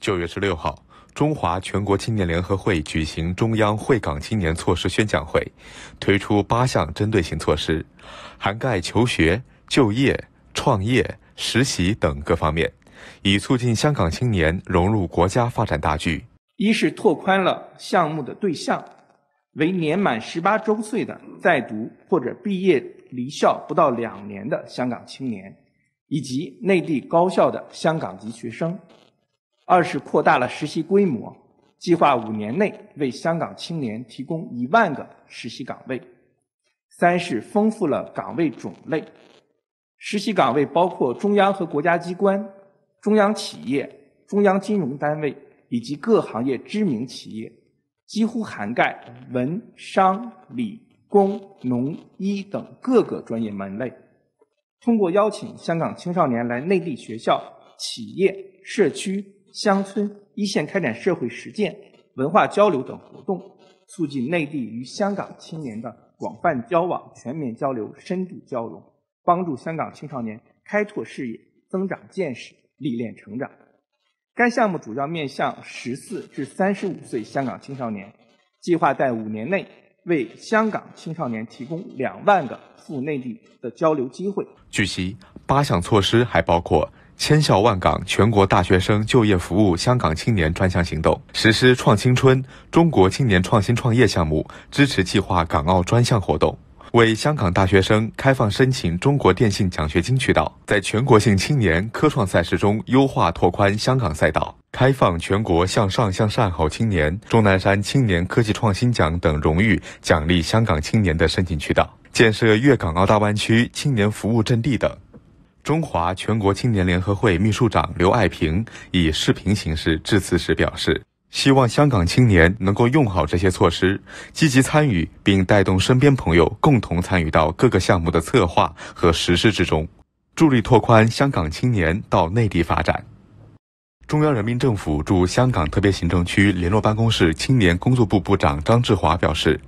九月十六号，中华全国青年联合会举行中央惠港青年措施宣讲会，推出八项针对性措施，涵盖求学、就业、创业、实习等各方面，以促进香港青年融入国家发展大局。一是拓宽了项目的对象，为年满十八周岁的在读或者毕业离校不到两年的香港青年，以及内地高校的香港籍学生。二是扩大了实习规模，计划五年内为香港青年提供一万个实习岗位；三是丰富了岗位种类，实习岗位包括中央和国家机关、中央企业、中央金融单位以及各行业知名企业，几乎涵盖文、商、理、工、农、医等各个专业门类。通过邀请香港青少年来内地学校、企业、社区。乡村一线开展社会实践、文化交流等活动，促进内地与香港青年的广泛交往、全面交流、深度交融，帮助香港青少年开拓视野、增长见识、历练成长。该项目主要面向14至35岁香港青少年，计划在五年内为香港青少年提供2万个赴内地的交流机会。据悉，八项措施还包括。千校万岗，全国大学生就业服务香港青年专项行动实施“创青春”中国青年创新创业项目支持计划港澳专项活动，为香港大学生开放申请中国电信奖学金渠道，在全国性青年科创赛事中优化拓宽香港赛道，开放全国向上向善好青年、钟南山青年科技创新奖等荣誉奖励香港青年的申请渠道，建设粤港澳大湾区青年服务阵地等。中华全国青年联合会秘书长刘爱平以视频形式致辞时表示，希望香港青年能够用好这些措施，积极参与并带动身边朋友共同参与到各个项目的策划和实施之中，助力拓宽香港青年到内地发展。中央人民政府驻香港特别行政区联络办公室青年工作部部长张志华表示，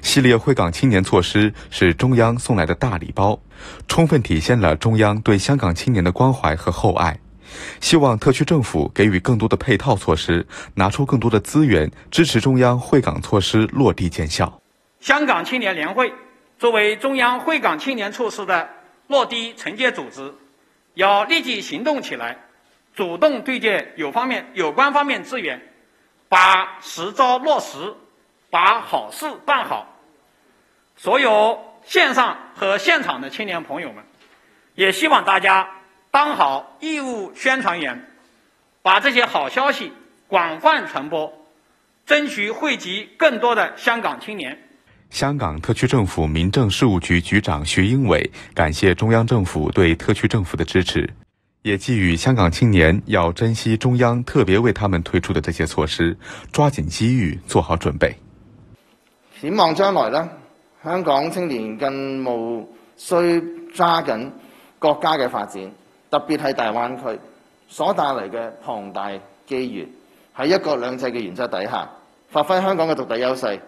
系列惠港青年措施是中央送来的大礼包，充分体现了中央对香港青年的关怀和厚爱。希望特区政府给予更多的配套措施，拿出更多的资源，支持中央惠港措施落地见效。香港青年联会作为中央惠港青年措施的落地承接组织，要立即行动起来。主动对接有方面、有关方面资源，把实招落实，把好事办好。所有线上和现场的青年朋友们，也希望大家当好义务宣传员，把这些好消息广泛传播，争取惠及更多的香港青年。香港特区政府民政事务局局长徐英伟感谢中央政府对特区政府的支持。也寄予香港青年要珍惜中央特别为他们推出的这些措施，抓紧机遇做好准备。展望将来呢，香港青年更务需抓紧国家嘅发展，特别系大湾区所带嚟嘅庞大机遇，喺一国两制嘅原则底下，发挥香港嘅独特优势，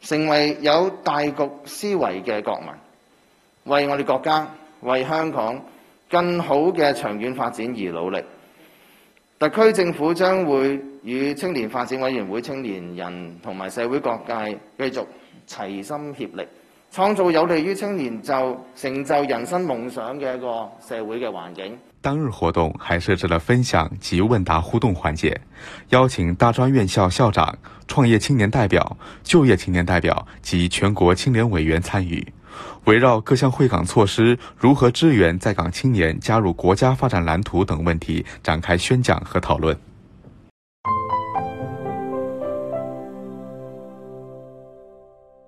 成为有大局思维嘅国民，为我哋国家、为香港。更好嘅长远发展而努力，特区政府将会与青年发展委员会、青年人同埋社会各界继续齐心协力，创造有利于青年就成就人生梦想嘅一个社会嘅环境。当日活动还设置了分享及问答互动环节，邀请大专院校校长、创业青年代表、就业青年代表及全国青年委员参与。围绕各项惠港措施如何支援在港青年加入国家发展蓝图等问题展开宣讲和讨论。